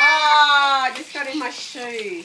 Ah, oh, just got in my shoe.